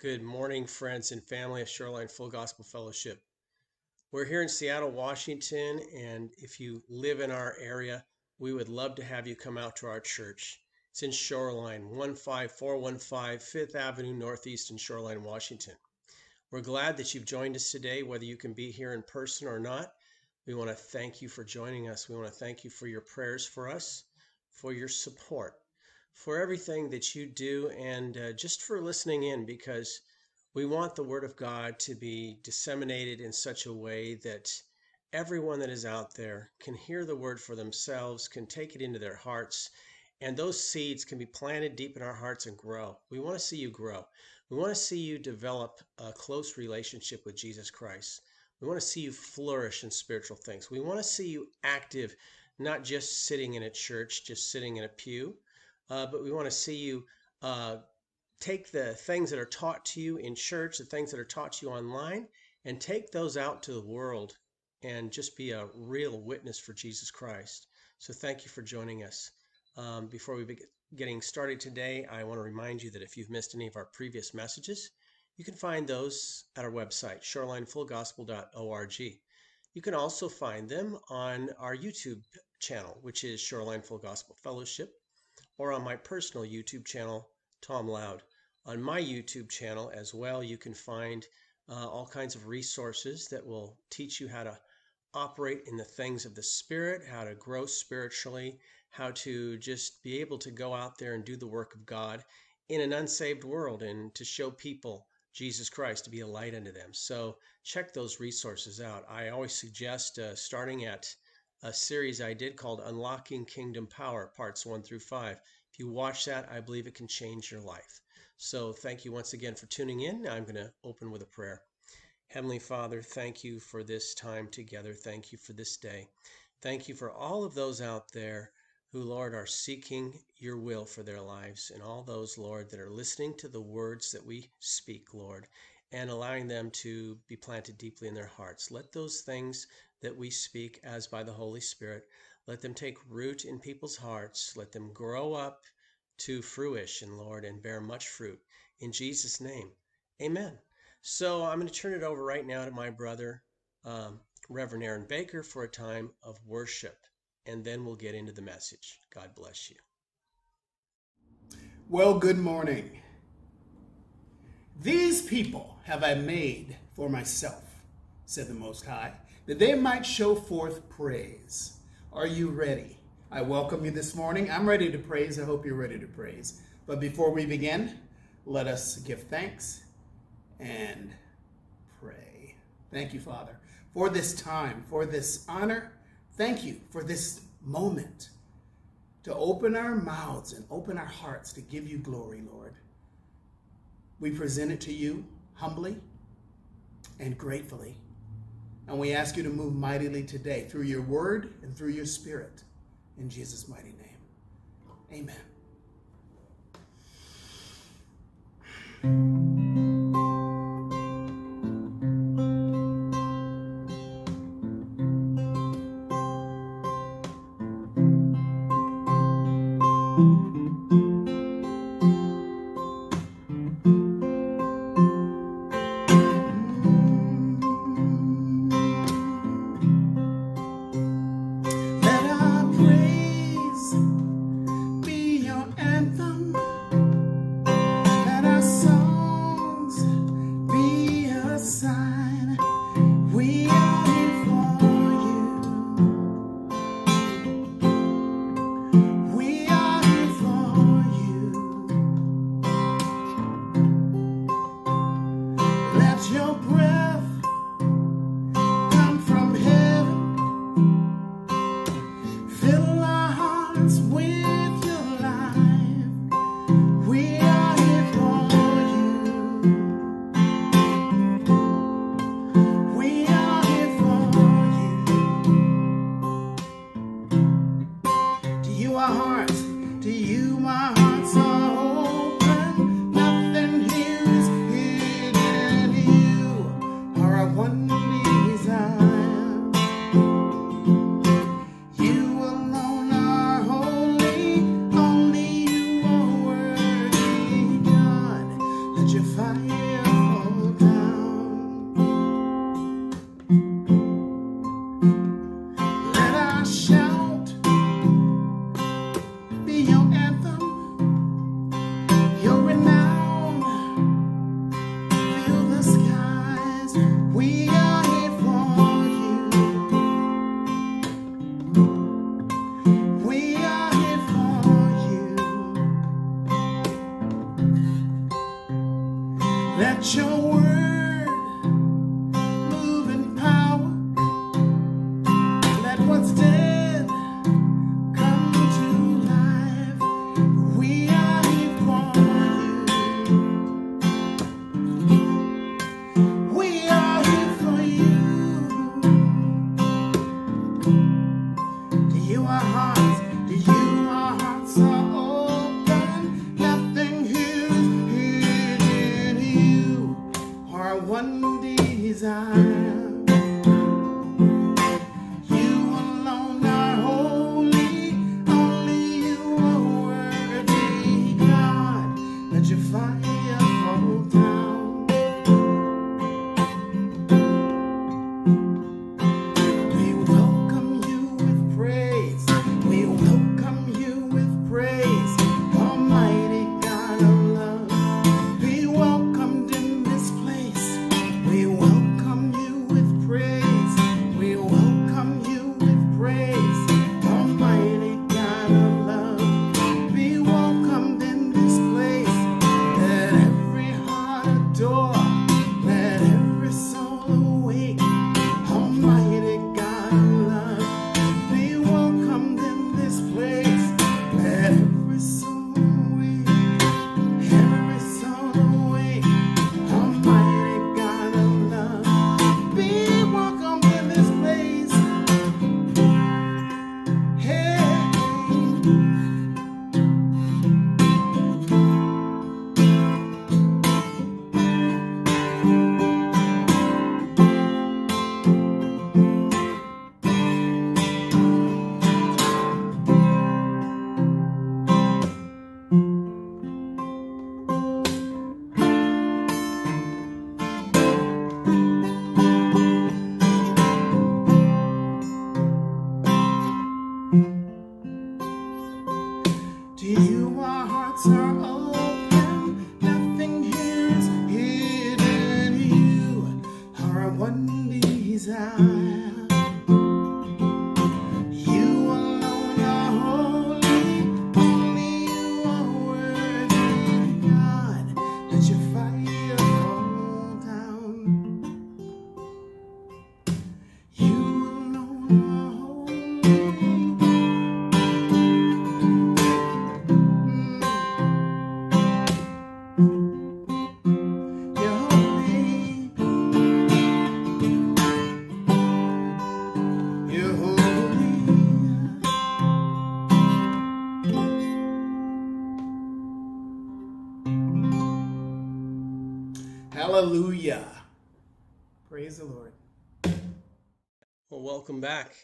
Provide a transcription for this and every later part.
Good morning, friends and family of Shoreline Full Gospel Fellowship. We're here in Seattle, Washington, and if you live in our area, we would love to have you come out to our church. It's in Shoreline, 15415 Fifth Avenue Northeast in Shoreline, Washington. We're glad that you've joined us today, whether you can be here in person or not. We want to thank you for joining us. We want to thank you for your prayers for us, for your support for everything that you do and uh, just for listening in because we want the Word of God to be disseminated in such a way that everyone that is out there can hear the Word for themselves, can take it into their hearts, and those seeds can be planted deep in our hearts and grow. We want to see you grow. We want to see you develop a close relationship with Jesus Christ. We want to see you flourish in spiritual things. We want to see you active, not just sitting in a church, just sitting in a pew uh, but we want to see you uh, take the things that are taught to you in church, the things that are taught to you online, and take those out to the world and just be a real witness for Jesus Christ. So thank you for joining us. Um, before we begin getting started today, I want to remind you that if you've missed any of our previous messages, you can find those at our website, shorelinefullgospel.org. You can also find them on our YouTube channel, which is Shoreline Full Gospel Fellowship or on my personal YouTube channel, Tom Loud. On my YouTube channel as well, you can find uh, all kinds of resources that will teach you how to operate in the things of the Spirit, how to grow spiritually, how to just be able to go out there and do the work of God in an unsaved world and to show people Jesus Christ to be a light unto them. So check those resources out. I always suggest uh, starting at a series I did called Unlocking Kingdom Power, parts one through five. If you watch that, I believe it can change your life. So thank you once again for tuning in. I'm going to open with a prayer. Heavenly Father, thank you for this time together. Thank you for this day. Thank you for all of those out there who, Lord, are seeking your will for their lives, and all those, Lord, that are listening to the words that we speak, Lord, and allowing them to be planted deeply in their hearts. Let those things that we speak as by the Holy Spirit. Let them take root in people's hearts. Let them grow up to fruition, Lord, and bear much fruit. In Jesus' name, amen. So I'm going to turn it over right now to my brother, um, Reverend Aaron Baker, for a time of worship, and then we'll get into the message. God bless you. Well, good morning. These people have I made for myself, said the Most High that they might show forth praise. Are you ready? I welcome you this morning. I'm ready to praise. I hope you're ready to praise. But before we begin, let us give thanks and pray. Thank you, Father, for this time, for this honor. Thank you for this moment to open our mouths and open our hearts to give you glory, Lord. We present it to you humbly and gratefully. And we ask you to move mightily today through your word and through your spirit. In Jesus' mighty name. Amen. Fire Praise the Lord. Well, welcome back.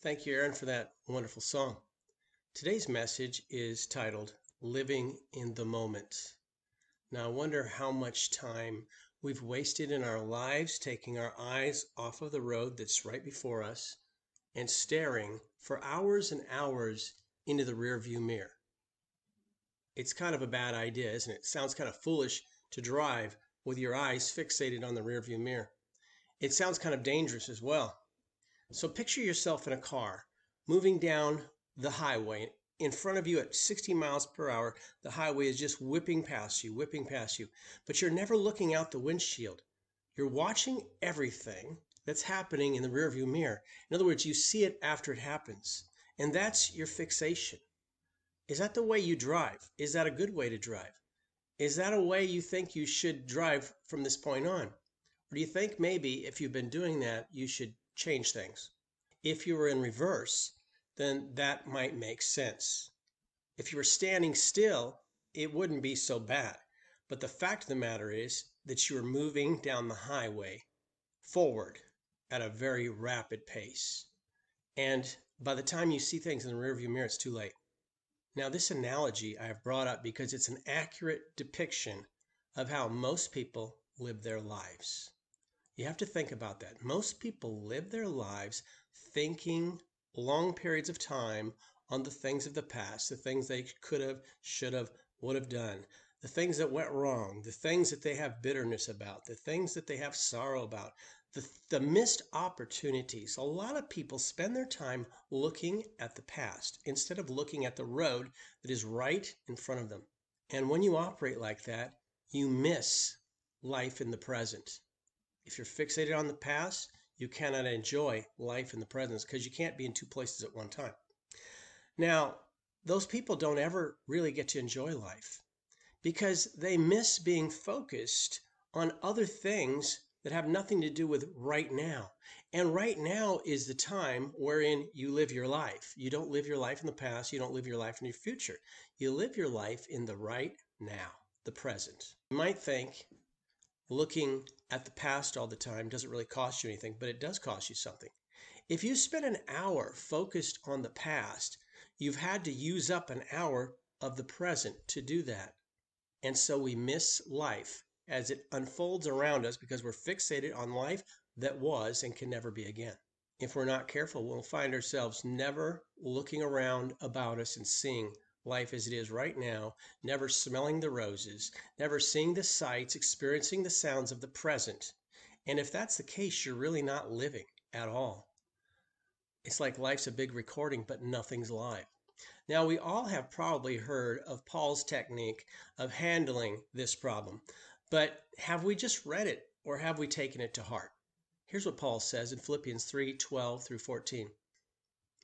Thank you, Aaron, for that wonderful song. Today's message is titled Living in the Moment. Now, I wonder how much time we've wasted in our lives taking our eyes off of the road that's right before us and staring for hours and hours into the rearview mirror. It's kind of a bad idea, isn't it? It sounds kind of foolish to drive with your eyes fixated on the rearview mirror. It sounds kind of dangerous as well. So picture yourself in a car moving down the highway. In front of you at 60 miles per hour, the highway is just whipping past you, whipping past you. But you're never looking out the windshield. You're watching everything that's happening in the rearview mirror. In other words, you see it after it happens. And that's your fixation. Is that the way you drive? Is that a good way to drive? Is that a way you think you should drive from this point on? Or do you think maybe if you've been doing that, you should change things? If you were in reverse, then that might make sense. If you were standing still, it wouldn't be so bad. But the fact of the matter is that you are moving down the highway forward at a very rapid pace. And by the time you see things in the rearview mirror, it's too late. Now, this analogy I have brought up because it's an accurate depiction of how most people live their lives. You have to think about that. Most people live their lives thinking long periods of time on the things of the past, the things they could have, should have, would have done, the things that went wrong, the things that they have bitterness about, the things that they have sorrow about, the, the missed opportunities. A lot of people spend their time looking at the past instead of looking at the road that is right in front of them. And when you operate like that, you miss life in the present. If you're fixated on the past, you cannot enjoy life in the present because you can't be in two places at one time. Now, those people don't ever really get to enjoy life because they miss being focused on other things that have nothing to do with right now. And right now is the time wherein you live your life. You don't live your life in the past, you don't live your life in your future. You live your life in the right now, the present. You might think looking at the past all the time doesn't really cost you anything, but it does cost you something. If you spend an hour focused on the past, you've had to use up an hour of the present to do that. And so we miss life as it unfolds around us because we're fixated on life that was and can never be again. If we're not careful, we'll find ourselves never looking around about us and seeing life as it is right now, never smelling the roses, never seeing the sights, experiencing the sounds of the present. And if that's the case, you're really not living at all. It's like life's a big recording, but nothing's live. Now, we all have probably heard of Paul's technique of handling this problem, but have we just read it or have we taken it to heart? Here's what Paul says in Philippians 3 12 through 14.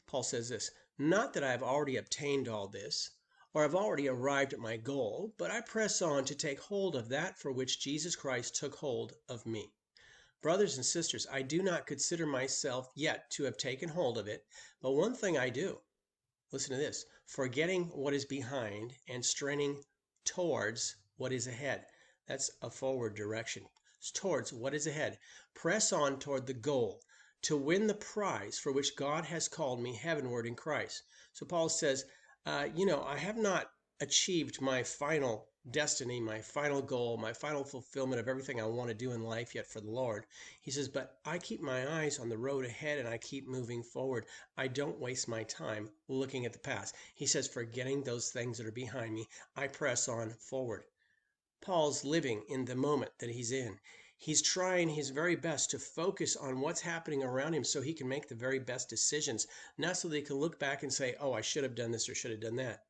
Paul says this Not that I have already obtained all this, or have already arrived at my goal, but I press on to take hold of that for which Jesus Christ took hold of me. Brothers and sisters, I do not consider myself yet to have taken hold of it, but one thing I do. Listen to this forgetting what is behind and straining towards what is ahead. That's a forward direction. It's towards what is ahead. Press on toward the goal to win the prize for which God has called me heavenward in Christ. So Paul says, uh, you know, I have not achieved my final destiny, my final goal, my final fulfillment of everything I want to do in life yet for the Lord. He says, but I keep my eyes on the road ahead and I keep moving forward. I don't waste my time looking at the past. He says, forgetting those things that are behind me, I press on forward. Paul's living in the moment that he's in. He's trying his very best to focus on what's happening around him so he can make the very best decisions, not so he can look back and say, oh, I should have done this or should have done that.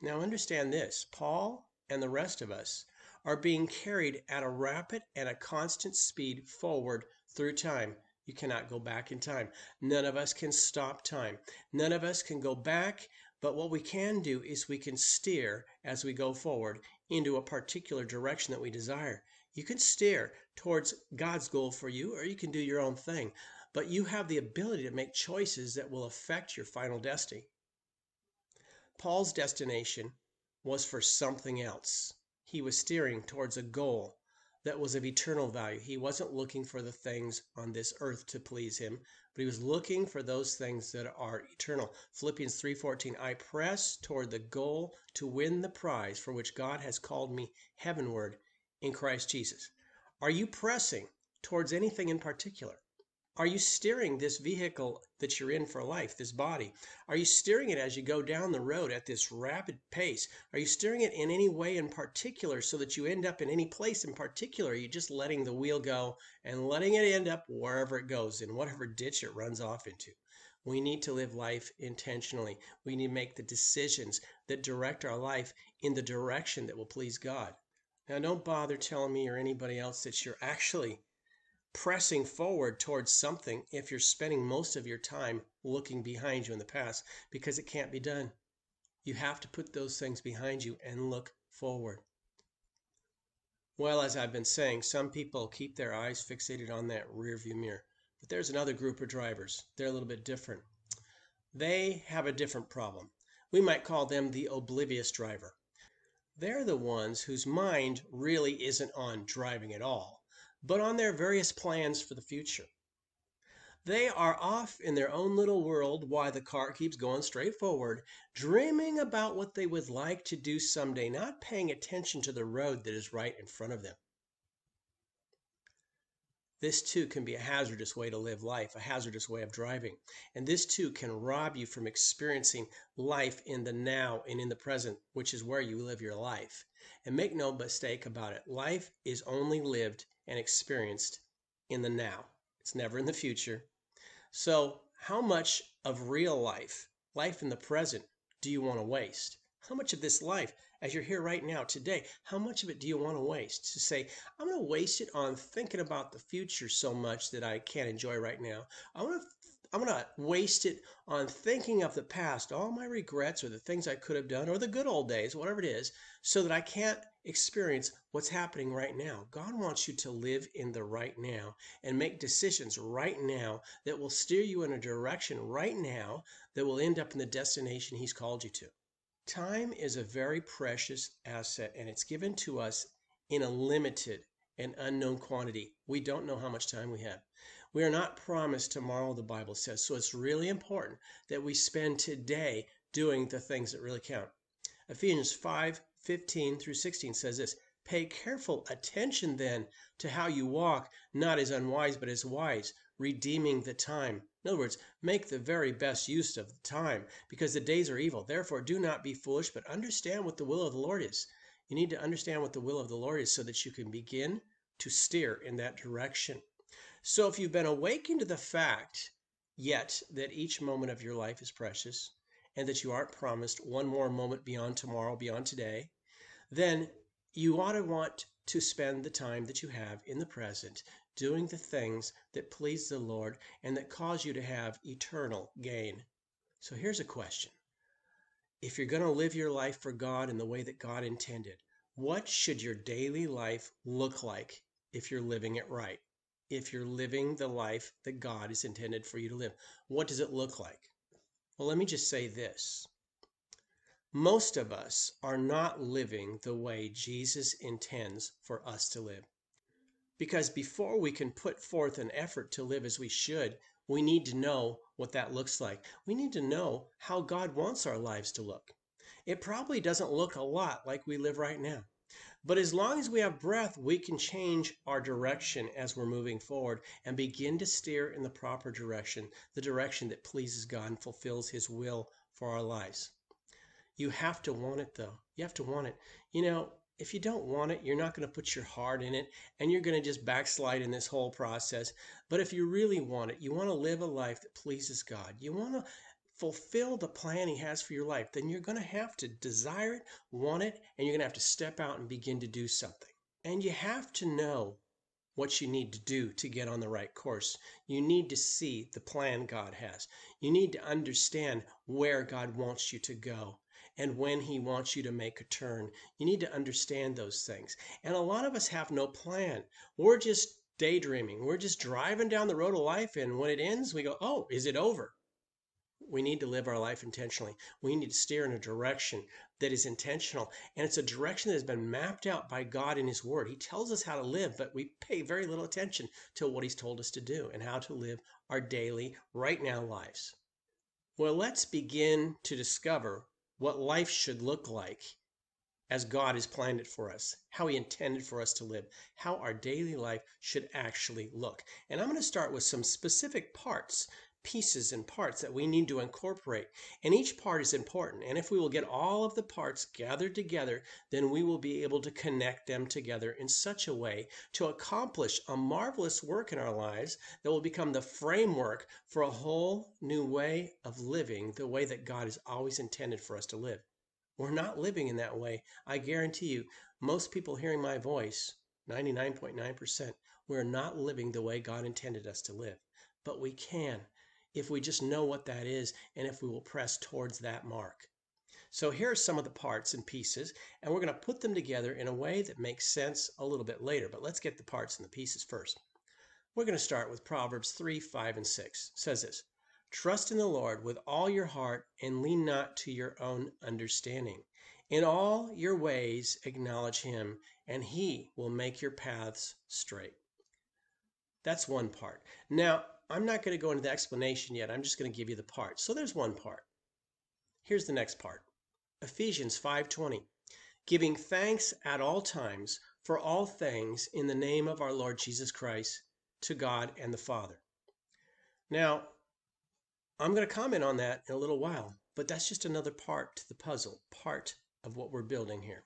Now, understand this Paul and the rest of us are being carried at a rapid and a constant speed forward through time. You cannot go back in time. None of us can stop time. None of us can go back, but what we can do is we can steer as we go forward into a particular direction that we desire. You can steer towards God's goal for you, or you can do your own thing. But you have the ability to make choices that will affect your final destiny. Paul's destination was for something else. He was steering towards a goal that was of eternal value. He wasn't looking for the things on this earth to please him, but he was looking for those things that are eternal. Philippians 3:14 I press toward the goal to win the prize for which God has called me heavenward in Christ Jesus. Are you pressing towards anything in particular? Are you steering this vehicle that you're in for life, this body? Are you steering it as you go down the road at this rapid pace? Are you steering it in any way in particular so that you end up in any place in particular? Are you just letting the wheel go and letting it end up wherever it goes, in whatever ditch it runs off into? We need to live life intentionally. We need to make the decisions that direct our life in the direction that will please God. Now, don't bother telling me or anybody else that you're actually pressing forward towards something if you're spending most of your time looking behind you in the past because it can't be done. You have to put those things behind you and look forward. Well, as I've been saying, some people keep their eyes fixated on that rear view mirror. But there's another group of drivers. They're a little bit different. They have a different problem. We might call them the oblivious driver. They're the ones whose mind really isn't on driving at all but on their various plans for the future. They are off in their own little world while the car keeps going straight forward, dreaming about what they would like to do someday, not paying attention to the road that is right in front of them. This too can be a hazardous way to live life, a hazardous way of driving. And this too can rob you from experiencing life in the now and in the present, which is where you live your life. And make no mistake about it, life is only lived and experienced in the now. It's never in the future. So, how much of real life, life in the present, do you want to waste? How much of this life as you're here right now today, how much of it do you want to waste? To say, I'm going to waste it on thinking about the future so much that I can't enjoy right now. I want to I'm going to waste it on thinking of the past, all my regrets or the things I could have done or the good old days, whatever it is, so that I can't experience what's happening right now. God wants you to live in the right now and make decisions right now that will steer you in a direction right now that will end up in the destination He's called you to. Time is a very precious asset and it's given to us in a limited and unknown quantity. We don't know how much time we have. We are not promised tomorrow, the Bible says. So it's really important that we spend today doing the things that really count. Ephesians 5 15 through 16 says this Pay careful attention then to how you walk, not as unwise, but as wise, redeeming the time. In other words, make the very best use of the time, because the days are evil. Therefore, do not be foolish, but understand what the will of the Lord is. You need to understand what the will of the Lord is so that you can begin to steer in that direction. So if you've been awakened to the fact yet that each moment of your life is precious and that you aren't promised one more moment beyond tomorrow, beyond today, then you ought to want to spend the time that you have in the present doing the things that please the Lord and that cause you to have eternal gain. So here's a question. If you're going to live your life for God in the way that God intended, what should your daily life look like if you're living it right? if you're living the life that God is intended for you to live. What does it look like? Well, let me just say this. Most of us are not living the way Jesus intends for us to live. Because before we can put forth an effort to live as we should, we need to know what that looks like. We need to know how God wants our lives to look. It probably doesn't look a lot like we live right now. But as long as we have breath, we can change our direction as we're moving forward and begin to steer in the proper direction, the direction that pleases God and fulfills His will for our lives. You have to want it though. You have to want it. You know, if you don't want it, you're not going to put your heart in it and you're going to just backslide in this whole process. But if you really want it, you want to live a life that pleases God. You want to fulfill the plan He has for your life, then you're going to have to desire it, want it, and you're going to have to step out and begin to do something. And you have to know what you need to do to get on the right course. You need to see the plan God has. You need to understand where God wants you to go and when He wants you to make a turn. You need to understand those things. And a lot of us have no plan. We're just daydreaming. We're just driving down the road of life, and when it ends, we go, Oh, is it over? We need to live our life intentionally. We need to steer in a direction that is intentional. And it's a direction that has been mapped out by God in His Word. He tells us how to live, but we pay very little attention to what He's told us to do and how to live our daily, right now lives. Well, let's begin to discover what life should look like as God has planned it for us, how He intended for us to live, how our daily life should actually look. And I'm going to start with some specific parts pieces and parts that we need to incorporate. And each part is important. And if we will get all of the parts gathered together, then we will be able to connect them together in such a way to accomplish a marvelous work in our lives that will become the framework for a whole new way of living, the way that God has always intended for us to live. We're not living in that way. I guarantee you, most people hearing my voice, 99.9%, we're not living the way God intended us to live. But we can if we just know what that is and if we will press towards that mark. So here are some of the parts and pieces, and we're going to put them together in a way that makes sense a little bit later. But let's get the parts and the pieces first. We're going to start with Proverbs 3, 5, and 6. It says this Trust in the Lord with all your heart and lean not to your own understanding. In all your ways acknowledge him, and he will make your paths straight. That's one part. Now, I'm not going to go into the explanation yet. I'm just going to give you the parts. So there's one part. Here's the next part. Ephesians 5:20. Giving thanks at all times for all things in the name of our Lord Jesus Christ to God and the Father. Now, I'm going to comment on that in a little while, but that's just another part to the puzzle, part of what we're building here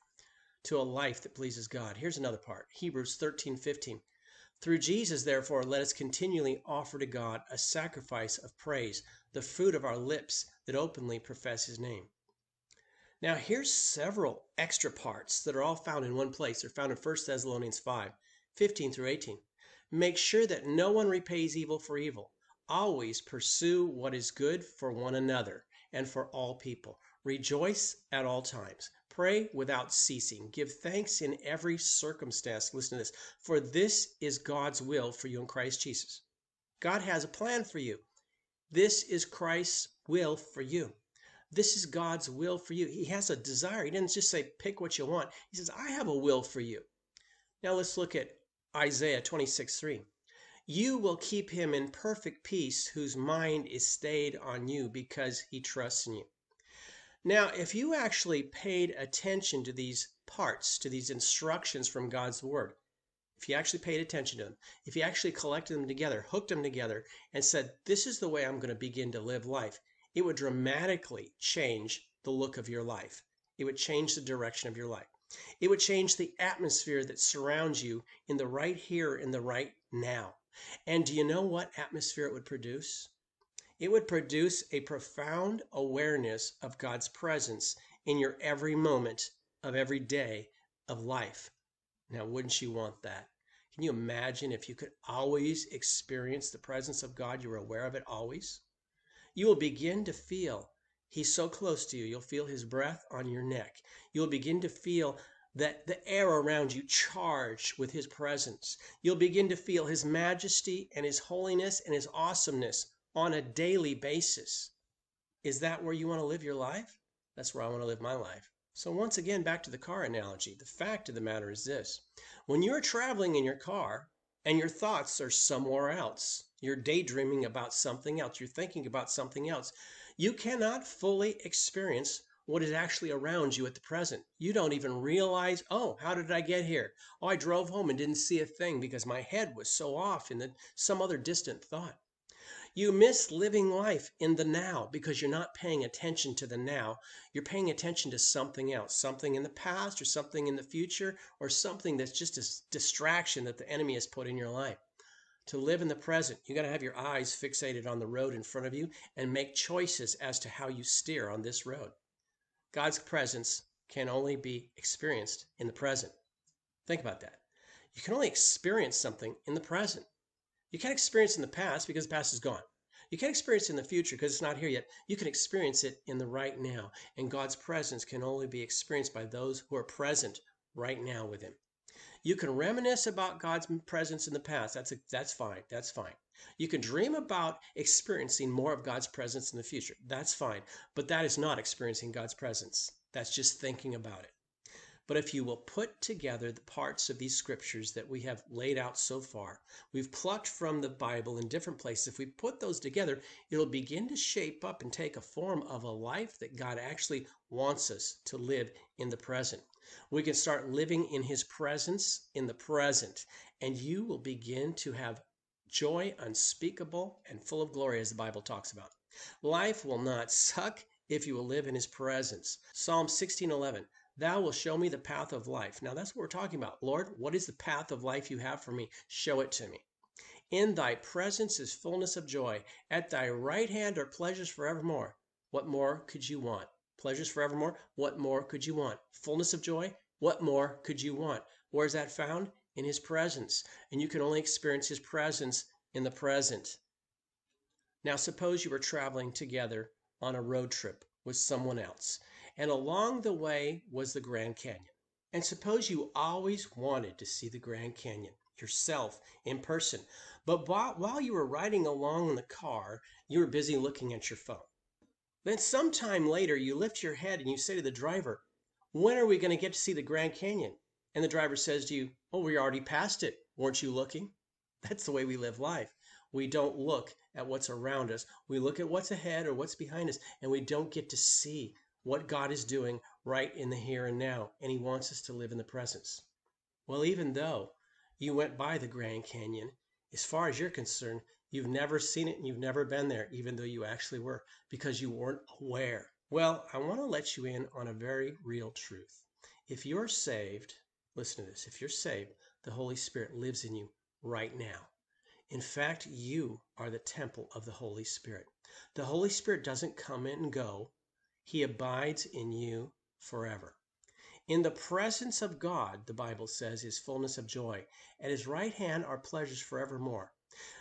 to a life that pleases God. Here's another part. Hebrews 13:15. Through Jesus, therefore, let us continually offer to God a sacrifice of praise, the fruit of our lips that openly profess his name. Now, here's several extra parts that are all found in one place. They're found in 1 Thessalonians 5 15 through 18. Make sure that no one repays evil for evil. Always pursue what is good for one another and for all people. Rejoice at all times. Pray without ceasing. Give thanks in every circumstance. Listen to this. For this is God's will for you in Christ Jesus. God has a plan for you. This is Christ's will for you. This is God's will for you. He has a desire. He didn't just say, pick what you want. He says, I have a will for you. Now let's look at Isaiah 26 3. You will keep him in perfect peace whose mind is stayed on you because he trusts in you. Now, if you actually paid attention to these parts, to these instructions from God's word, if you actually paid attention to them, if you actually collected them together, hooked them together, and said, This is the way I'm going to begin to live life, it would dramatically change the look of your life. It would change the direction of your life. It would change the atmosphere that surrounds you in the right here, in the right now. And do you know what atmosphere it would produce? It would produce a profound awareness of God's presence in your every moment of every day of life. Now, wouldn't you want that? Can you imagine if you could always experience the presence of God? You're aware of it always. You will begin to feel He's so close to you. You'll feel His breath on your neck. You'll begin to feel that the air around you charged with His presence. You'll begin to feel His majesty and His holiness and His awesomeness on a daily basis. Is that where you want to live your life? That's where I want to live my life. So, once again, back to the car analogy. The fact of the matter is this when you're traveling in your car and your thoughts are somewhere else, you're daydreaming about something else. You're thinking about something else. You cannot fully experience what is actually around you at the present. You don't even realize, oh, how did I get here? Oh, I drove home and didn't see a thing because my head was so off in the, some other distant thought. You miss living life in the now because you're not paying attention to the now. You're paying attention to something else, something in the past or something in the future or something that's just a distraction that the enemy has put in your life to live in the present, you got to have your eyes fixated on the road in front of you and make choices as to how you steer on this road. God's presence can only be experienced in the present. Think about that. You can only experience something in the present. You can't experience in the past because the past is gone. You can't experience in the future because it's not here yet. You can experience it in the right now. And God's presence can only be experienced by those who are present right now with Him. You can reminisce about God's presence in the past. That's a, that's fine. That's fine. You can dream about experiencing more of God's presence in the future. That's fine. But that is not experiencing God's presence. That's just thinking about it. But if you will put together the parts of these scriptures that we have laid out so far, we've plucked from the Bible in different places. If we put those together, it'll begin to shape up and take a form of a life that God actually wants us to live in the present. We can start living in His presence in the present, and you will begin to have joy unspeakable and full of glory, as the Bible talks about. Life will not suck if you will live in His presence. Psalm 16:11. Thou wilt show me the path of life. Now that's what we're talking about. Lord, what is the path of life you have for me? Show it to me. In thy presence is fullness of joy. At thy right hand are pleasures forevermore. What more could you want? Pleasures forevermore. What more could you want? Fullness of joy. What more could you want? Where is that found? In His presence. And you can only experience His presence in the present. Now, suppose you were traveling together on a road trip with someone else, and along the way was the Grand Canyon. And suppose you always wanted to see the Grand Canyon yourself in person, but while you were riding along in the car, you were busy looking at your phone. Then sometime later, you lift your head and you say to the driver, When are we going to get to see the Grand Canyon? And the driver says to you, Oh, we already passed it. Weren't you looking? That's the way we live life. We don't look at what's around us. We look at what's ahead or what's behind us, and we don't get to see what God is doing right in the here and now. And He wants us to live in the presence. Well, even though you went by the Grand Canyon, as far as you're concerned, You've never seen it and you've never been there, even though you actually were, because you weren't aware. Well, I want to let you in on a very real truth. If you're saved, listen to this if you're saved, the Holy Spirit lives in you right now. In fact, you are the temple of the Holy Spirit. The Holy Spirit doesn't come and go, He abides in you forever. In the presence of God, the Bible says, is fullness of joy. At his right hand are pleasures forevermore.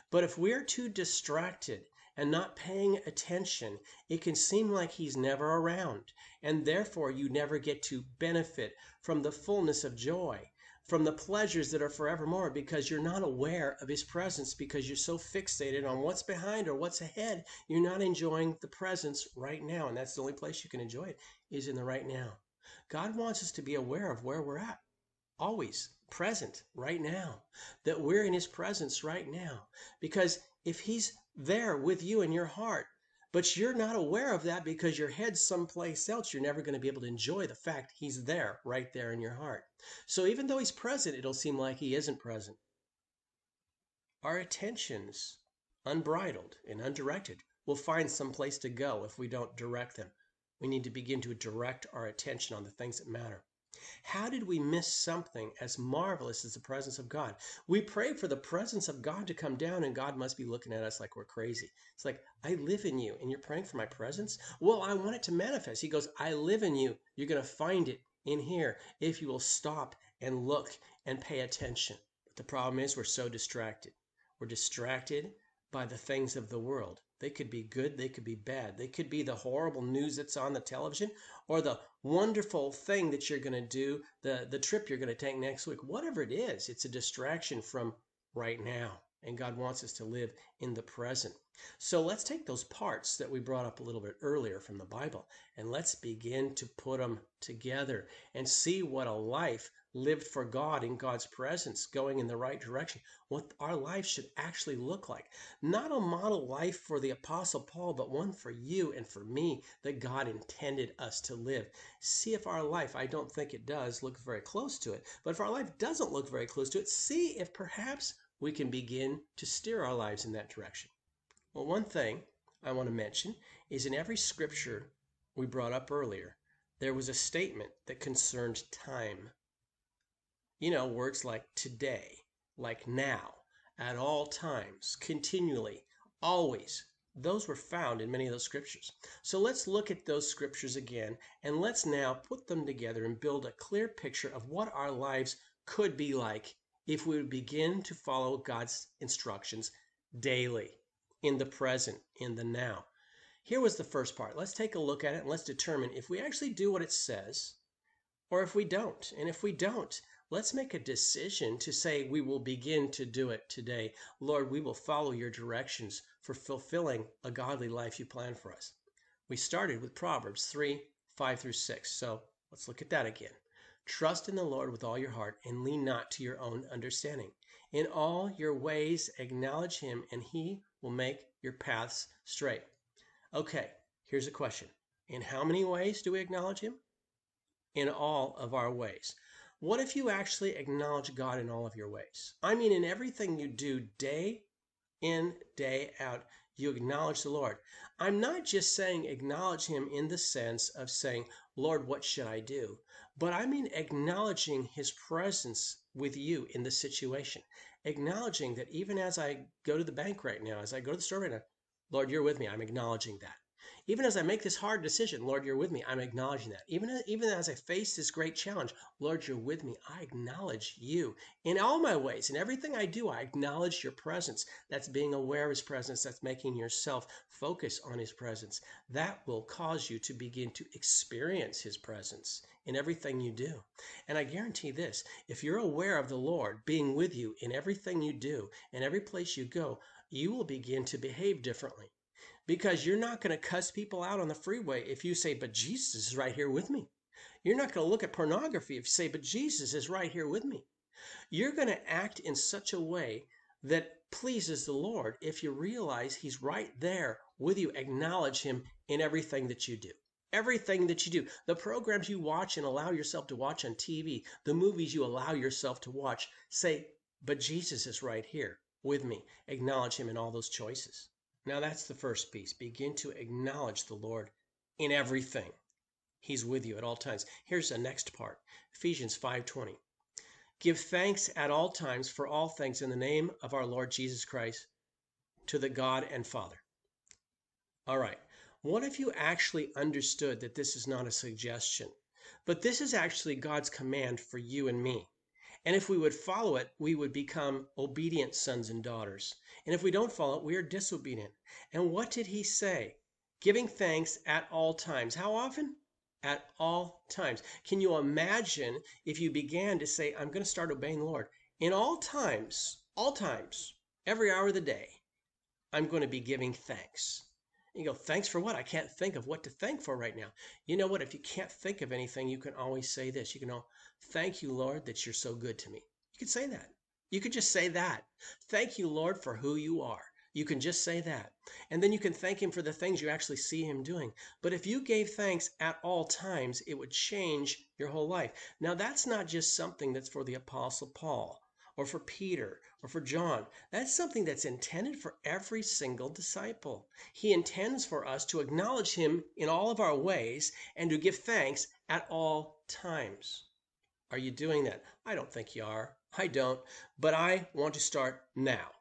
But if we're too distracted and not paying attention, it can seem like he's never around, and therefore you never get to benefit from the fullness of joy, from the pleasures that are forevermore, because you're not aware of his presence, because you're so fixated on what's behind or what's ahead, you're not enjoying the presence right now. And that's the only place you can enjoy it is in the right now. God wants us to be aware of where we're at, always present right now, that we're in His presence right now. Because if He's there with you in your heart, but you're not aware of that because your head's someplace else, you're never going to be able to enjoy the fact He's there, right there in your heart. So even though He's present, it'll seem like He isn't present. Our attentions, unbridled and undirected, will find some place to go if we don't direct them. We need to begin to direct our attention on the things that matter. How did we miss something as marvelous as the presence of God? We pray for the presence of God to come down, and God must be looking at us like we're crazy. It's like, I live in you, and you're praying for my presence? Well, I want it to manifest. He goes, I live in you. You're going to find it in here if you will stop and look and pay attention. But the problem is, we're so distracted. We're distracted by the things of the world. They could be good, they could be bad. They could be the horrible news that's on the television or the wonderful thing that you're going to do, the, the trip you're going to take next week. Whatever it is, it's a distraction from right now. And God wants us to live in the present. So let's take those parts that we brought up a little bit earlier from the Bible and let's begin to put them together and see what a life lived for God in God's presence, going in the right direction, what our life should actually look like. Not a model life for the Apostle Paul, but one for you and for me that God intended us to live. See if our life, I don't think it does, look very close to it, but if our life doesn't look very close to it, see if perhaps we can begin to steer our lives in that direction. Well, one thing I want to mention is in every scripture we brought up earlier, there was a statement that concerned time. You know, words like today, like now, at all times, continually, always. Those were found in many of those scriptures. So let's look at those scriptures again and let's now put them together and build a clear picture of what our lives could be like if we would begin to follow God's instructions daily, in the present, in the now. Here was the first part. Let's take a look at it and let's determine if we actually do what it says or if we don't. And if we don't, let's make a decision to say we will begin to do it today. Lord, we will follow your directions for fulfilling a godly life you plan for us. We started with Proverbs 3 5 through 6. So let's look at that again. Trust in the Lord with all your heart and lean not to your own understanding. In all your ways acknowledge him, and he will make your paths straight. Okay, here's a question. In how many ways do we acknowledge him? In all of our ways. What if you actually acknowledge God in all of your ways? I mean, in everything you do day in, day out, you acknowledge the Lord. I'm not just saying acknowledge Him in the sense of saying, Lord, what should I do? But I mean acknowledging His presence with you in the situation. Acknowledging that even as I go to the bank right now, as I go to the store right now, Lord, you're with me. I'm acknowledging that. Even as I make this hard decision, Lord, you're with me. I'm acknowledging that. Even, even as I face this great challenge, Lord, you're with me. I acknowledge you in all my ways. In everything I do, I acknowledge your presence. That's being aware of his presence. That's making yourself focus on his presence. That will cause you to begin to experience his presence in everything you do. And I guarantee this if you're aware of the Lord being with you in everything you do, in every place you go, you will begin to behave differently because you're not going to cuss people out on the freeway if you say, But Jesus is right here with me. You're not going to look at pornography if you say, But Jesus is right here with me. You're going to act in such a way that pleases the Lord if you realize He's right there with you. Acknowledge Him in everything that you do. Everything that you do, the programs you watch and allow yourself to watch on TV, the movies you allow yourself to watch, say, But Jesus is right here with me. Acknowledge Him in all those choices. Now that's the first piece. Begin to acknowledge the Lord in everything. He's with you at all times. Here's the next part. Ephesians 5:20. Give thanks at all times for all things in the name of our Lord Jesus Christ to the God and Father. All right. What if you actually understood that this is not a suggestion? But this is actually God's command for you and me. And if we would follow it, we would become obedient sons and daughters. And if we don't follow it, we are disobedient. And what did he say? Giving thanks at all times. How often? At all times. Can you imagine if you began to say, I'm going to start obeying the Lord? In all times, all times, every hour of the day, I'm going to be giving thanks. You go, thanks for what? I can't think of what to thank for right now. You know what? If you can't think of anything, you can always say this. You can know, thank you, Lord, that you're so good to me. You could say that. You could just say that. Thank you, Lord, for who you are. You can just say that. And then you can thank him for the things you actually see him doing. But if you gave thanks at all times, it would change your whole life. Now, that's not just something that's for the Apostle Paul or for Peter or for John. That's something that's intended for every single disciple. He intends for us to acknowledge Him in all of our ways and to give thanks at all times. Are you doing that? I don't think you are. I don't. But I want to start now.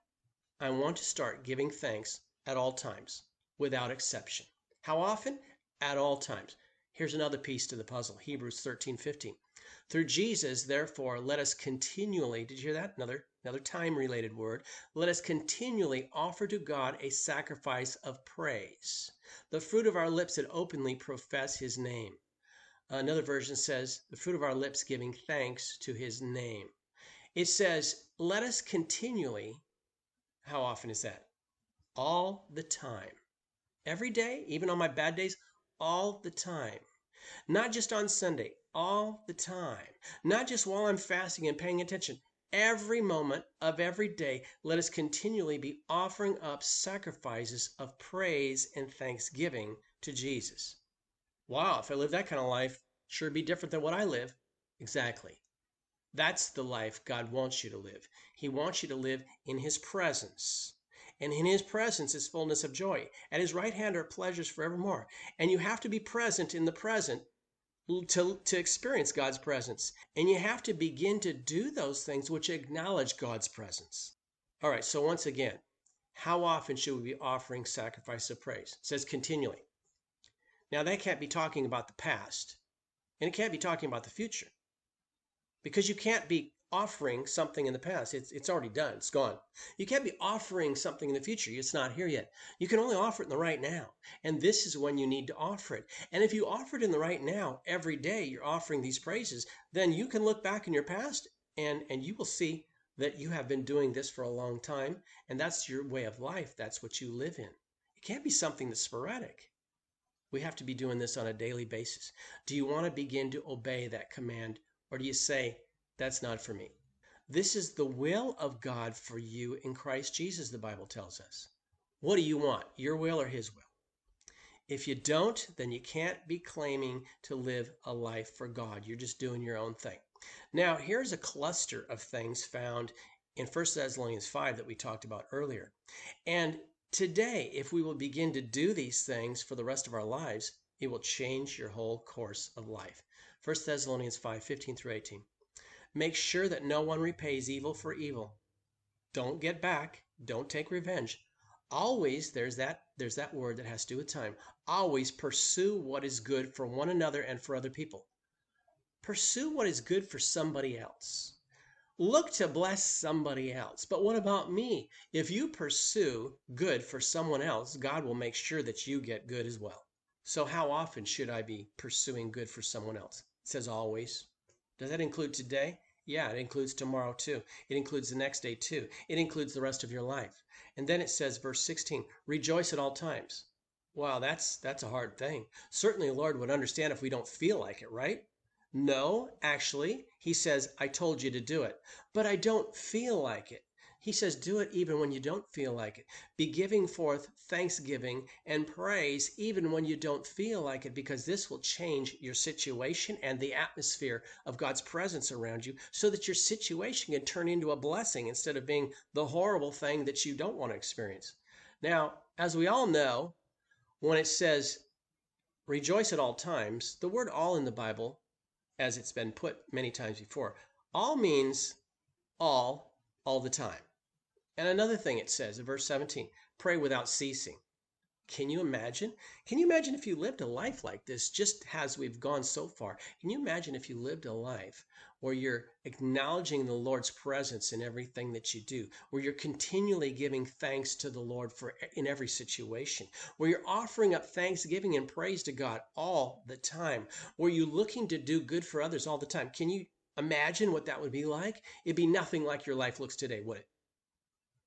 I want to start giving thanks at all times, without exception. How often? At all times. Here's another piece to the puzzle Hebrews 13 15. Through Jesus, therefore, let us continually, did you hear that? Another, another time related word. Let us continually offer to God a sacrifice of praise, the fruit of our lips that openly profess his name. Another version says, the fruit of our lips giving thanks to his name. It says, let us continually, how often is that? All the time. Every day, even on my bad days, all the time. Not just on Sunday, all the time. Not just while I'm fasting and paying attention. Every moment of every day, let us continually be offering up sacrifices of praise and thanksgiving to Jesus. Wow, if I live that kind of life, sure be different than what I live. Exactly. That's the life God wants you to live. He wants you to live in His presence. And in His presence is fullness of joy. At His right hand are pleasures forevermore. And you have to be present in the present to, to experience God's presence. And you have to begin to do those things which acknowledge God's presence. All right, so once again, how often should we be offering sacrifice of praise? It says continually. Now, that can't be talking about the past, and it can't be talking about the future. Because you can't be offering something in the past. It's, it's already done, it's gone. You can't be offering something in the future. It's not here yet. You can only offer it in the right now. And this is when you need to offer it. And if you offer it in the right now, every day you're offering these praises, then you can look back in your past and, and you will see that you have been doing this for a long time. And that's your way of life. That's what you live in. It can't be something that's sporadic. We have to be doing this on a daily basis. Do you want to begin to obey that command? Or do you say, that's not for me. This is the will of God for you in Christ Jesus, the Bible tells us. What do you want, your will or His will? If you don't, then you can't be claiming to live a life for God. You're just doing your own thing. Now, here's a cluster of things found in 1 Thessalonians 5 that we talked about earlier. And today, if we will begin to do these things for the rest of our lives, it will change your whole course of life. 1 Thessalonians 5 15 through 18. Make sure that no one repays evil for evil. Don't get back. Don't take revenge. Always, there's that, there's that word that has to do with time. Always pursue what is good for one another and for other people. Pursue what is good for somebody else. Look to bless somebody else. But what about me? If you pursue good for someone else, God will make sure that you get good as well. So, how often should I be pursuing good for someone else? It says always. Does that include today? Yeah, it includes tomorrow too. It includes the next day too. It includes the rest of your life. And then it says, verse 16, rejoice at all times. Wow, that's that's a hard thing. Certainly Lord would understand if we don't feel like it, right? No, actually, he says, I told you to do it, but I don't feel like it. He says, do it even when you don't feel like it. Be giving forth thanksgiving and praise even when you don't feel like it, because this will change your situation and the atmosphere of God's presence around you so that your situation can turn into a blessing instead of being the horrible thing that you don't want to experience. Now, as we all know, when it says rejoice at all times, the word all in the Bible, as it's been put many times before, all means all, all the time. And another thing it says in verse 17 pray without ceasing. Can you imagine? Can you imagine if you lived a life like this, just as we've gone so far? Can you imagine if you lived a life where you're acknowledging the Lord's presence in everything that you do, where you're continually giving thanks to the Lord for in every situation, where you're offering up thanksgiving and praise to God all the time, where you're looking to do good for others all the time? Can you imagine what that would be like? It'd be nothing like your life looks today, would it?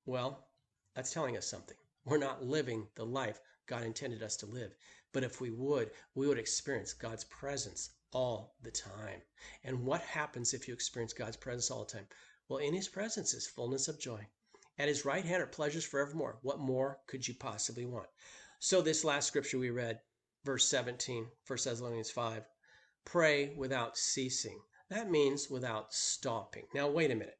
Well, that's telling us something. We're not living the life God intended us to live. But if we would, we would experience God's presence all the time. And what happens if you experience God's presence all the time? Well, in his presence is fullness of joy. At his right hand are pleasures forevermore. What more could you possibly want? So, this last scripture we read, verse 17, 1 Thessalonians 5, pray without ceasing. That means without stopping. Now, wait a minute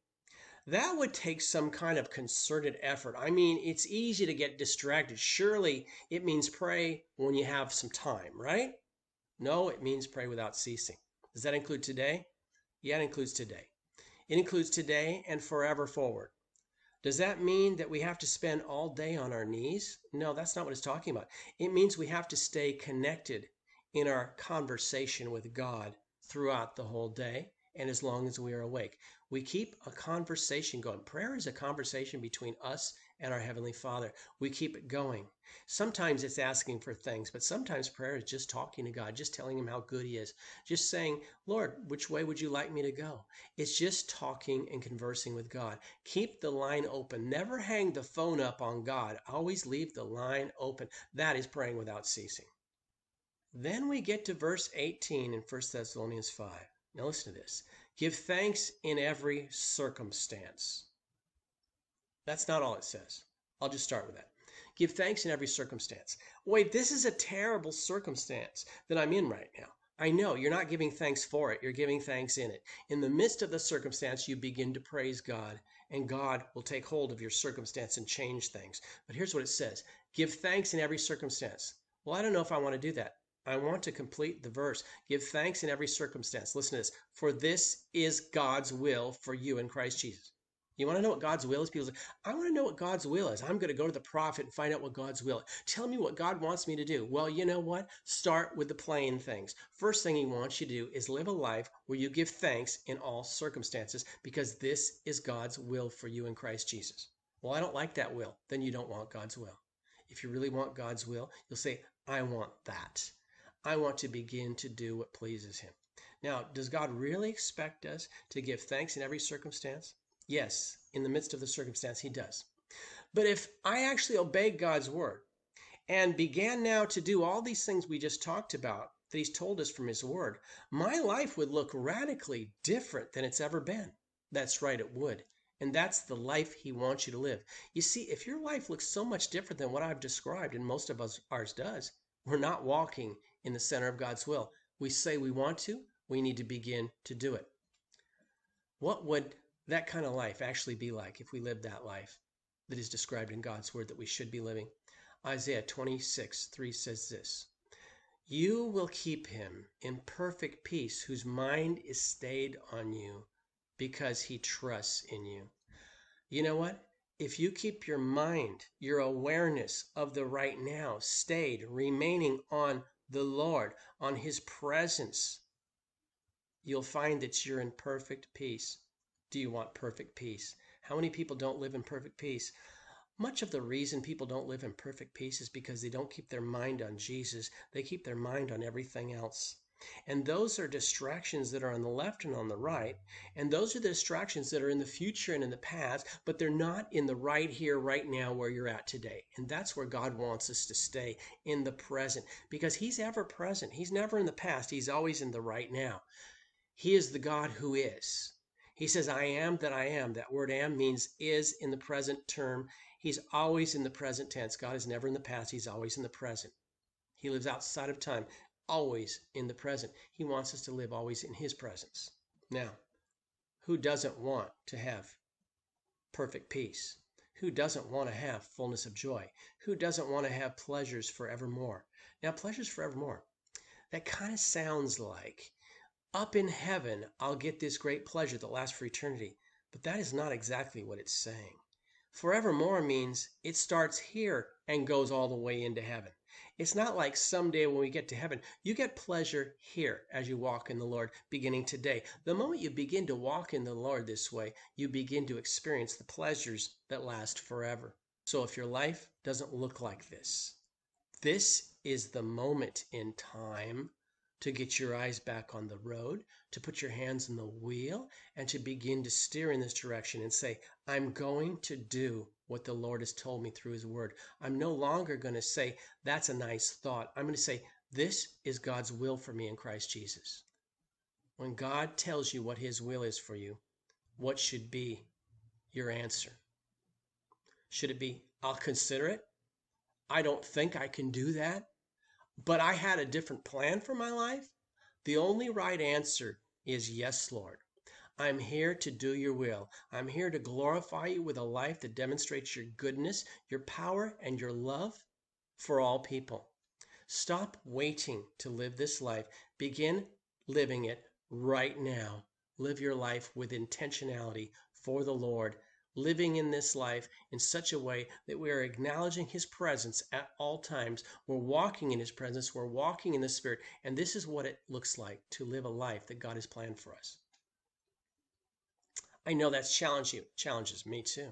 that would take some kind of concerted effort. I mean, it's easy to get distracted. Surely it means pray when you have some time, right? No, it means pray without ceasing. Does that include today? Yeah, it includes today. It includes today and forever forward. Does that mean that we have to spend all day on our knees? No, that's not what it's talking about. It means we have to stay connected in our conversation with God throughout the whole day and as long as we are awake. We keep a conversation going. Prayer is a conversation between us and our Heavenly Father. We keep it going. Sometimes it's asking for things, but sometimes prayer is just talking to God, just telling Him how good He is, just saying, Lord, which way would you like me to go? It's just talking and conversing with God. Keep the line open. Never hang the phone up on God. Always leave the line open. That is praying without ceasing. Then we get to verse 18 in 1 Thessalonians 5. Now listen to this. Give thanks in every circumstance. That's not all it says. I'll just start with that. Give thanks in every circumstance. Wait, this is a terrible circumstance that I'm in right now. I know you're not giving thanks for it, you're giving thanks in it. In the midst of the circumstance, you begin to praise God, and God will take hold of your circumstance and change things. But here's what it says Give thanks in every circumstance. Well, I don't know if I want to do that. I want to complete the verse. Give thanks in every circumstance. Listen to this. For this is God's will for you in Christ Jesus. You want to know what God's will is? People say, I want to know what God's will is. I'm going to go to the prophet and find out what God's will is. Tell me what God wants me to do. Well, you know what? Start with the plain things. First thing he wants you to do is live a life where you give thanks in all circumstances because this is God's will for you in Christ Jesus. Well, I don't like that will. Then you don't want God's will. If you really want God's will, you'll say, I want that. I want to begin to do what pleases Him. Now, does God really expect us to give thanks in every circumstance? Yes, in the midst of the circumstance, He does. But if I actually obey God's word and began now to do all these things we just talked about that He's told us from His word, my life would look radically different than it's ever been. That's right, it would. And that's the life He wants you to live. You see, if your life looks so much different than what I've described, and most of us ours does, we're not walking in the center of God's will. We say we want to, we need to begin to do it. What would that kind of life actually be like if we lived that life that is described in God's word that we should be living? Isaiah 26, 3 says this You will keep him in perfect peace, whose mind is stayed on you because he trusts in you. You know what? If you keep your mind, your awareness of the right now stayed, remaining on the Lord, on His presence, you'll find that you're in perfect peace. Do you want perfect peace? How many people don't live in perfect peace? Much of the reason people don't live in perfect peace is because they don't keep their mind on Jesus. They keep their mind on everything else. And those are distractions that are on the left and on the right. And those are the distractions that are in the future and in the past, but they're not in the right here, right now, where you're at today. And that's where God wants us to stay in the present because He's ever present. He's never in the past, He's always in the right now. He is the God who is. He says, I am that I am. That word am means is in the present term. He's always in the present tense. God is never in the past, He's always in the present. He lives outside of time always in the present. He wants us to live always in His presence. Now, who doesn't want to have perfect peace? Who doesn't want to have fullness of joy? Who doesn't want to have pleasures forevermore? Now, pleasures forevermore. That kind of sounds like up in heaven, I'll get this great pleasure that lasts for eternity. But that is not exactly what it's saying. Forevermore means it starts here and goes all the way into heaven. It's not like someday when we get to heaven, you get pleasure here as you walk in the Lord beginning today. The moment you begin to walk in the Lord this way, you begin to experience the pleasures that last forever. So if your life doesn't look like this, this is the moment in time to get your eyes back on the road, to put your hands on the wheel, and to begin to steer in this direction and say, I'm going to do what the Lord has told me through His Word. I'm no longer going to say, That's a nice thought. I'm going to say, This is God's will for me in Christ Jesus. When God tells you what His will is for you, what should be your answer? Should it be, I'll consider it? I don't think I can do that but I had a different plan for my life? The only right answer is yes, Lord. I'm here to do your will. I'm here to glorify you with a life that demonstrates your goodness, your power, and your love for all people. Stop waiting to live this life. Begin living it right now. Live your life with intentionality for the Lord living in this life in such a way that we are acknowledging His presence at all times. We're walking in His presence, we're walking in the Spirit, and this is what it looks like to live a life that God has planned for us. I know that's challenging, challenges me too.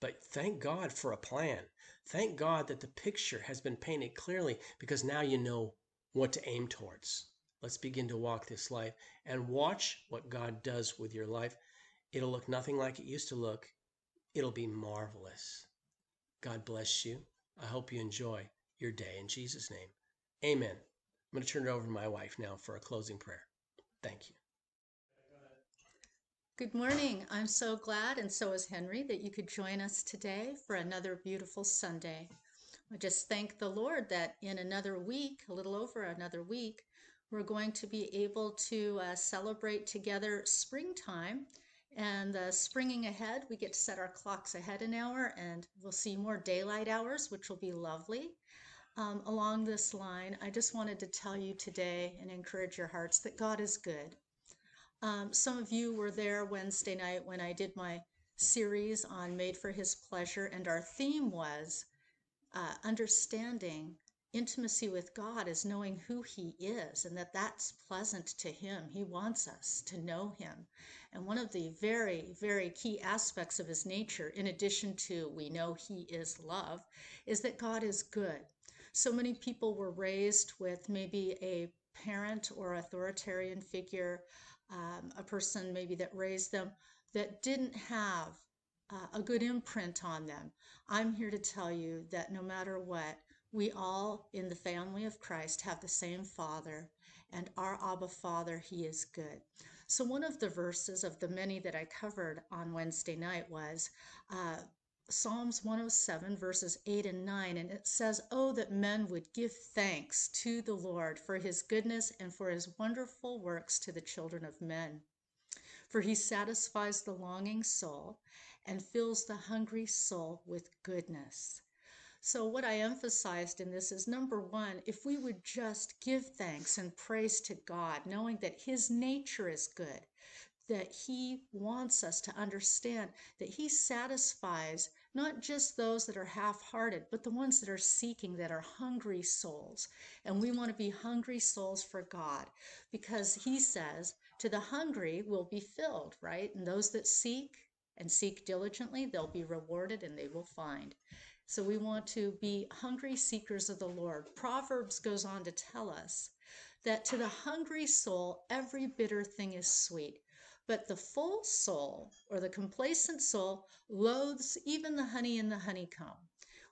But thank God for a plan. Thank God that the picture has been painted clearly because now you know what to aim towards. Let's begin to walk this life and watch what God does with your life. It'll look nothing like it used to look. It'll be marvelous. God bless you. I hope you enjoy your day in Jesus' name. Amen. I'm going to turn it over to my wife now for a closing prayer. Thank you. Good morning. I'm so glad, and so is Henry, that you could join us today for another beautiful Sunday. I just thank the Lord that in another week, a little over another week, we're going to be able to uh, celebrate together springtime and uh, springing ahead, we get to set our clocks ahead an hour and we'll see more daylight hours, which will be lovely. Um, along this line, I just wanted to tell you today and encourage your hearts that God is good. Um, some of you were there Wednesday night when I did my series on Made for His Pleasure, and our theme was uh, understanding intimacy with God is knowing who He is and that that's pleasant to Him. He wants us to know Him. And one of the very, very key aspects of His nature, in addition to we know He is love, is that God is good. So many people were raised with maybe a parent or authoritarian figure, um, a person maybe that raised them that didn't have uh, a good imprint on them. I'm here to tell you that no matter what, we all in the family of Christ have the same Father, and our Abba Father, He is good. So, one of the verses of the many that I covered on Wednesday night was uh, Psalms 107, verses 8 and 9, and it says, Oh, that men would give thanks to the Lord for his goodness and for his wonderful works to the children of men. For he satisfies the longing soul and fills the hungry soul with goodness. So, what I emphasized in this is number one, if we would just give thanks and praise to God, knowing that His nature is good, that He wants us to understand that He satisfies not just those that are half hearted, but the ones that are seeking, that are hungry souls. And we want to be hungry souls for God because He says, to the hungry will be filled, right? And those that seek and seek diligently, they'll be rewarded and they will find. So we want to be hungry seekers of the Lord. Proverbs goes on to tell us that to the hungry soul, every bitter thing is sweet. But the full soul or the complacent soul loathes even the honey in the honeycomb.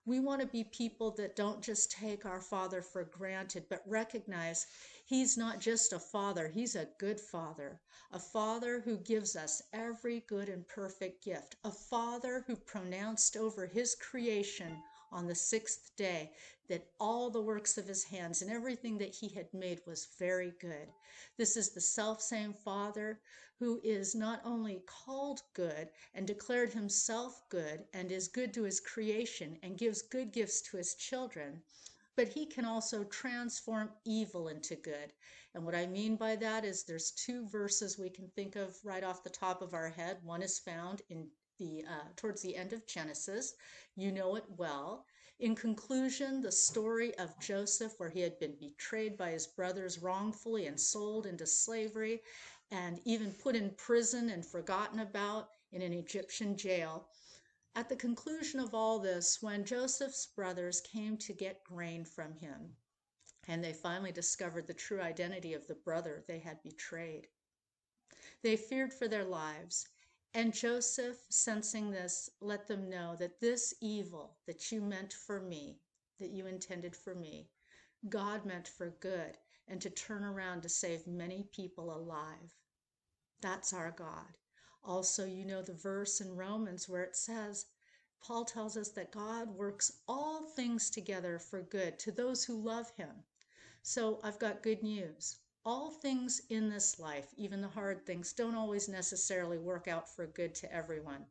We want to be people that don't just take our Father for granted, but recognize He's not just a Father, He's a good Father, a Father who gives us every good and perfect gift, a Father who pronounced over His creation on the sixth day that all the works of his hands and everything that he had made was very good. This is the self same Father who is not only called good and declared himself good and is good to his creation and gives good gifts to his children, but he can also transform evil into good. And what I mean by that is there's two verses we can think of right off the top of our head. One is found in the uh, towards the end of Genesis. You know it well. In conclusion, the story of Joseph, where he had been betrayed by his brothers wrongfully and sold into slavery, and even put in prison and forgotten about in an Egyptian jail. At the conclusion of all this, when Joseph's brothers came to get grain from him, and they finally discovered the true identity of the brother they had betrayed, they feared for their lives. And Joseph, sensing this, let them know that this evil that you meant for me, that you intended for me, God meant for good and to turn around to save many people alive. That's our God. Also, you know the verse in Romans where it says, Paul tells us that God works all things together for good to those who love him. So I've got good news. All things in this life, even the hard things, don't always necessarily work out for good to everyone.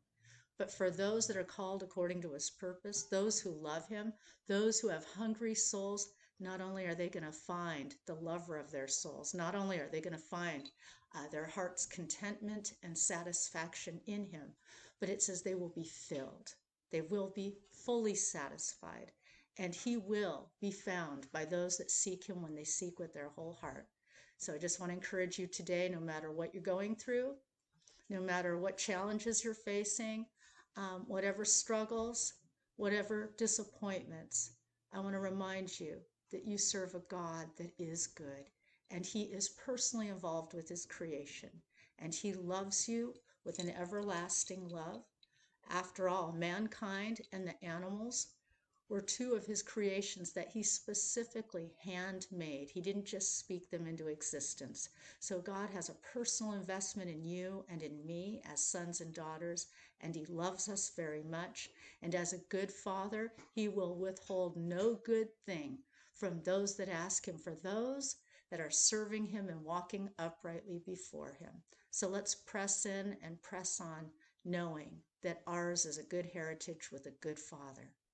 But for those that are called according to his purpose, those who love him, those who have hungry souls, not only are they going to find the lover of their souls, not only are they going to find uh, their heart's contentment and satisfaction in Him, but it says they will be filled. They will be fully satisfied, and He will be found by those that seek Him when they seek with their whole heart. So I just want to encourage you today, no matter what you're going through, no matter what challenges you're facing, um, whatever struggles, whatever disappointments, I want to remind you that you serve a God that is good and he is personally involved with his creation and he loves you with an everlasting love. After all, mankind and the animals were two of his creations that he specifically handmade. He didn't just speak them into existence. So God has a personal investment in you and in me as sons and daughters, and he loves us very much. And as a good father, he will withhold no good thing from those that ask him. For those that are serving Him and walking uprightly before Him. So let's press in and press on, knowing that ours is a good heritage with a good Father.